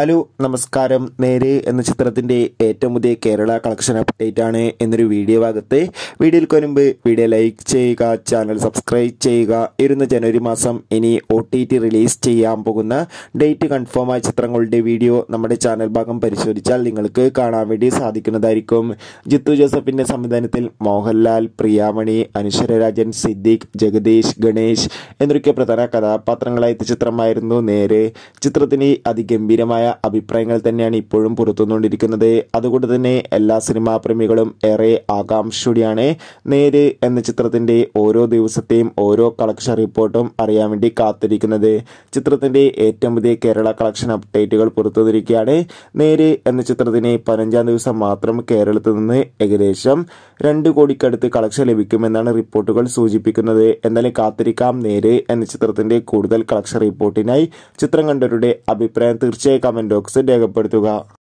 Hello നമസ്കാരം. നേരെ എന്ന ചിത്രത്തിന്റെ ഏറ്റവും പുതിയ കേരള കളക്ഷൻ അപ്ഡേറ്റ് ആണ് എന്നൊരു വീഡിയോ ഭാഗത്ത്. വീഡിയോയിൽ കൊരുമ്പ് വീഡിയോ ലൈക്ക് ചെയ്യുക ചാനൽ സബ്സ്ക്രൈബ് ചെയ്യുക. ഇരുന്ന് ജനുവരി മാസം ഇനി ഒ ടി ടി റിലീസ് ചെയ്യാൻ പോകുന്ന ഡേറ്റ് കൺഫേം ആയ ചിത്രങ്ങളുടെ വീഡിയോ നമ്മുടെ ചാനൽ ഭാഗം പരിശോധിച്ചാൽ നിങ്ങൾക്ക് കാണാൻ വേണ്ടി സാധിക്കുന്നതായിരിക്കും. ജിത്തു ജോസഫിന്റെ സംവിധാനത്തിൽ മോഹൻലാൽ പ്രിയാമണി അനുശ്വരരാജൻ സിദ്ദിഖ് ജഗദീഷ് ഗണേഷ് എന്നൊക്കെ പ്രധാന കഥാപാത്രങ്ങളായ ചിത്രമായിരുന്നു. നേരെ ചിത്രത്തിന് അതിഗംഭീരമായ അഭിപ്രായങ്ങൾ തന്നെയാണ് ഇപ്പോഴും പുറത്തുനിന്നുകൊണ്ടിരിക്കുന്നത്. അതുകൊണ്ട് തന്നെ എല്ലാ സിനിമാ പ്രേമികളും ഏറെ ആകാംക്ഷയോടെയാണ് നേര് എന്ന ചിത്രത്തിന്റെ ഓരോ ദിവസത്തെയും ഓരോ കളക്ഷൻ റിപ്പോർട്ടും അറിയാൻ വേണ്ടി കാത്തിരിക്കുന്നത്. ചിത്രത്തിന്റെ ഏറ്റവും പുതിയ കേരള കളക്ഷൻ അപ്ഡേറ്റുകൾ പുറത്തുവന്നിരിക്കുകയാണ്. നേര് എന്ന ചിത്രത്തിന് പതിനഞ്ചാം ദിവസം മാത്രം കേരളത്തിൽ നിന്ന് ഏകദേശം രണ്ട് കോടിക്കടുത്ത് കളക്ഷൻ ലഭിക്കുമെന്നാണ് റിപ്പോർട്ടുകൾ സൂചിപ്പിക്കുന്നത്. എന്നാലും കാത്തിരിക്കാം. നേര് എന്ന ചിത്രത്തിന്റെ കൂടുതൽ കളക്ഷൻ റിപ്പോർട്ടിനായി ചിത്രം കണ്ടവരുടെ അഭിപ്രായം തീർച്ചയായും കമന്റ് ബോക്സിൽ രേഖപ്പെടുത്തുക.